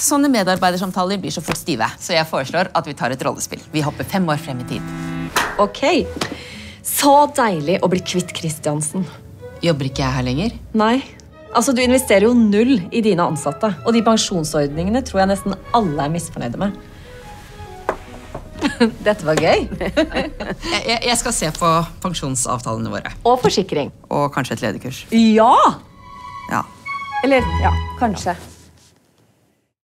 Sånne medarbeidersamtaler blir så fort stive, så jeg foreslår at vi tar et rollespill. Vi hopper fem år frem i tid. Ok. Så deilig å bli kvitt Kristiansen. Jobber ikke jeg her lenger? Nei. Altså, Du investerer jo null i dine ansatte. Og de pensjonsordningene tror jeg nesten alle er misfornøyde med. Dette var gøy. Jeg, jeg, skal se på pensjonsavtalene våre. Og forsikring. Og kanskje et lederkurs. Ja! Ja. Eller ja, kanskje.